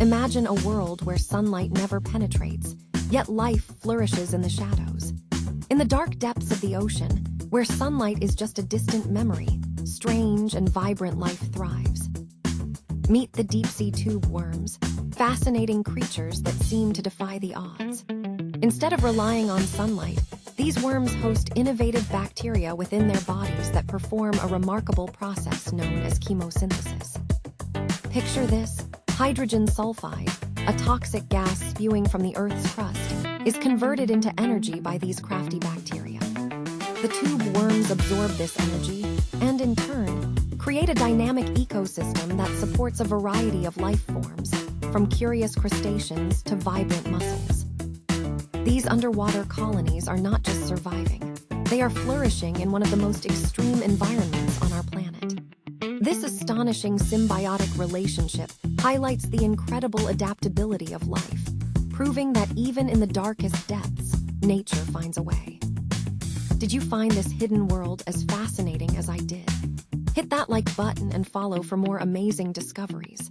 Imagine a world where sunlight never penetrates, yet life flourishes in the shadows. In the dark depths of the ocean, where sunlight is just a distant memory, strange and vibrant life thrives. Meet the deep sea tube worms, fascinating creatures that seem to defy the odds. Instead of relying on sunlight, these worms host innovative bacteria within their bodies that perform a remarkable process known as chemosynthesis. Picture this hydrogen sulfide, a toxic gas spewing from the Earth's crust, is converted into energy by these crafty bacteria. The tube worms absorb this energy and, in turn, create a dynamic ecosystem that supports a variety of life forms, from curious crustaceans to vibrant mussels. These underwater colonies are not just surviving, they are flourishing in one of the most extreme environments on our planet. This astonishing symbiotic relationship highlights the incredible adaptability of life, proving that even in the darkest depths, nature finds a way. Did you find this hidden world as fascinating as I did? Hit that like button and follow for more amazing discoveries.